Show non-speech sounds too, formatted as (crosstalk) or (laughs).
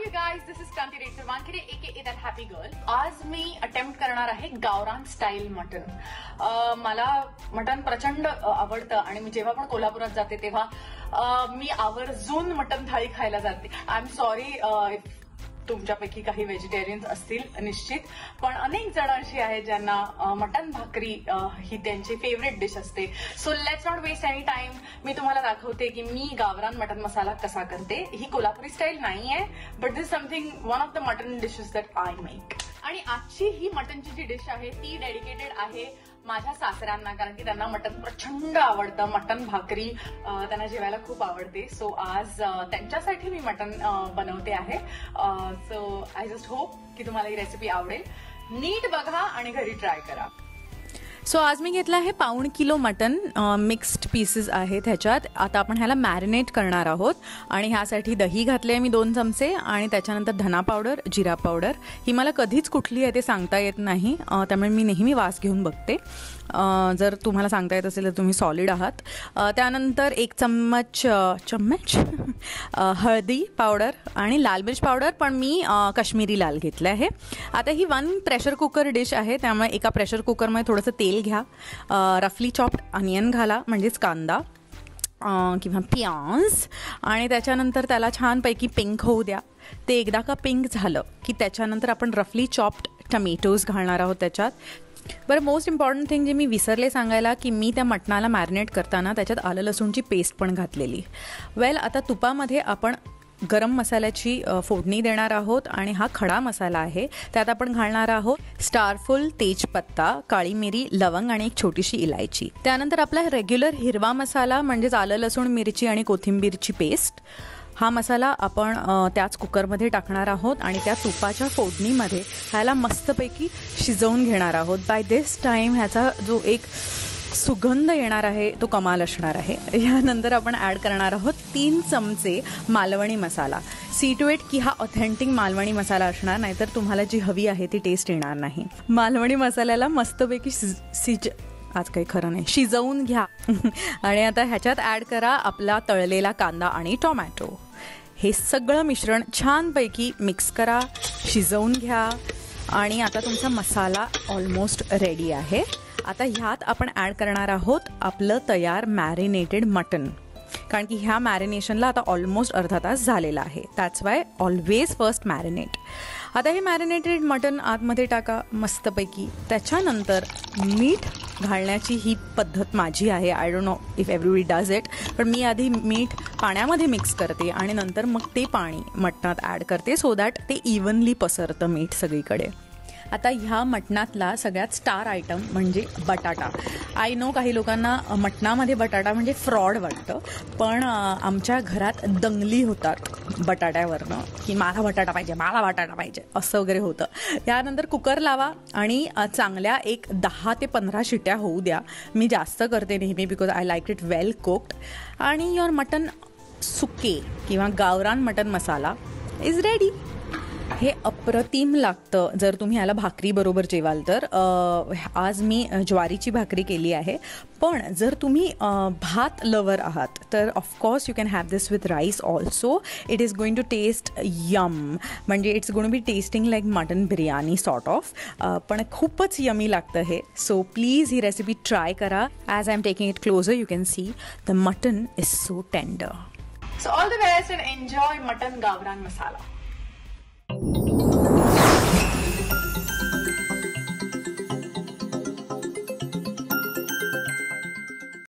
शुभांकिरे एक ए that happy girl आज मी अटेम्प्ट करणार आहे गावरान स्टाईल मटन मला मटन प्रचंड आवडतं आणि मी जेव्हा पण कोल्हापुरात जाते तेव्हा मी आवर्जून मटन थाळी खायला जाते. आय एम सॉरी तुमच्यापैकी काही व्हेजिटेरियन्स असतील निश्चित. पण अनेक जण अशी आहेत ज्यांना मटन भाकरी ही त्यांची फेवरेट डिश असते. So let's not waste any time मी तुम्हाला दाखवते की मी गावरान मटन मसाला कसा करते. ही कोल्हापुरी स्टाईल नाही आहे but this something one of the mutton dishes that I make आणि आजची ही मटनची जी डिश आहे ती डेडिकेटेड आहे माझ्या सासऱ्यांना. कारण की त्यांना मटन प्रचंड आवडतं. मटन भाकरी त्यांना जेवायला खूप आवडते. सो आज त्यांच्यासाठी मी मटन बनवते आहे. सो आय जस्ट होप की तुम्हाला ही रेसिपी आवडेल. नीट बघा आणि घरी ट्राय करा. सो आज मी घेतलं आहे पाऊण किलो मटन मिक्स्ड पीसेस आहेत ह्याच्यात. आता आपण ह्याला मॅरिनेट करणार आहोत. आणि ह्यासाठी दही घातले आहे मी दोन चमचे आणि त्याच्यानंतर धना पावडर जिरा पावडर ही मला कधीच कुठली आहे ते सांगता येत नाही. त्यामुळे मी नेहमी वास घेऊन बघते. जर तुम्हाला सांगता येत असेल तर तुम्ही सॉलिड आहात. त्यानंतर एक चम्मच चम्मच? हळदी पावडर आणि लाल मिर्च पावडर पण मी अ, काश्मीरी लाल घेतलं आहे. आता ही वन प्रेशर कुकर डिश आहे. त्यामुळे एका प्रेशर कुकरमध्ये थोडंसं तेल घ्या. रफली चॉप्ड अनियन घाला म्हणजेच कांदा किंवा प्याज आणि त्याच्यानंतर त्याला छानपैकी पिंक होऊ द्या. ते एकदा का पिंक झालं की त्याच्यानंतर आपण रफली चॉप्ड टमॅटोज घालणार आहोत त्याच्यात. बरं मोस्ट इम्पॉर्टंट थिंग जे मी विसरले सांगायला की मी त्या मटणाला मॅरिनेट करताना त्याच्यात आलं लसूणची पेस्ट पण घातलेली. वेल आता तुपामध्ये आपण गरम मसाल्याची फोडणी देणार आहोत आणि हा खडा मसाला आहे. त्यात आपण घालणार आहोत स्टारफुल तेजपत्ता काळी मिरी लवंग आणि एक छोटीशी इलायची. त्यानंतर आपला रेग्युलर हिरवा मसाला म्हणजेच आलं लसूण मिरची आणि कोथिंबीरची पेस्ट. हा मसाला आपण त्याच कुकरमध्ये टाकणार आहोत आणि त्या तुपाच्या फोडणीमध्ये ह्याला मस्तपैकी शिजवून घेणार आहोत. बाय दिस टाईम ह्याचा जो एक सुगंध येणार आहे तो कमाल असणार आहे. यानंतर आपण ॲड करणार आहोत तीन चमचे मालवणी मसाला. सी टू एट की हा ऑथेंटिक मालवणी मसाला असणार नाहीतर तुम्हाला जी हवी आहे ती टेस्ट येणार नाही. मालवणी मसाल्याला मस्तपैकी शिज सिज आज काही खरं नाही शिजवून घ्या. (laughs) आणि आता ह्याच्यात ॲड करा आपला तळलेला कांदा आणि टोमॅटो हे सगळं मिश्रण छानपैकी मिक्स करा शिजवून घ्या. आणि आता तुमचा मसाला ऑलमोस्ट रेडी आहे. आता ह्यात आपण ॲड करणार आहोत आपलं तयार मॅरिनेटेड मटन कारण की ह्या मॅरिनेशनला आता ऑलमोस्ट अर्धा तास झालेला आहे. That's why always first marinate आता हे मॅरिनेटेड मटन आतमध्ये टाका मस्तपैकी. त्याच्यानंतर मीठ घालण्याची ही पद्धत माझी आहे. I don't know if everybody does it पण मी आधी मीठ पाण्यामध्ये मिक्स करते आणि नंतर मग ते पाणी मटणात ॲड करते सो दॅट ते इव्हनली पसरतं मीठ सगळीकडे. आता ह्या मटणातला सगळ्यात स्टार आयटम म्हणजे बटाटा. आय नो काही लोकांना मटणामध्ये बटाटा म्हणजे फ्रॉड वाटतं पण आमच्या घरात दंगली होतात बटाट्यावरनं की मला बटाटा पाहिजे मला बटाटा पाहिजे असं वगैरे होतं. त्यानंतर कुकर लावा आणि चांगल्या एक दहा ते पंधरा शिट्या होऊ द्या. मी जास्त करते नेहमी because I like it well cooked आणि युअर मटन सुके किंवा गावरान मटन मसाला इज रेडी हे अप्रतिम लागतं. जर तुम्ही ह्याला भाकरी बरोबर जेवाल तर आज मी ज्वारीची भाकरी केली आहे. पण जर तुम्ही भात लवर आहात तर of course you can have this with rice also it is going to taste yum म्हणजे it's going be tasting like mutton biryani sort of पण खूपच यमी लागतं हे. सो प्लीज ही रेसिपी ट्राय करा. As I am taking it closer you can see the mutton is so tender so all the best and enjoy mutton गावरान मसाला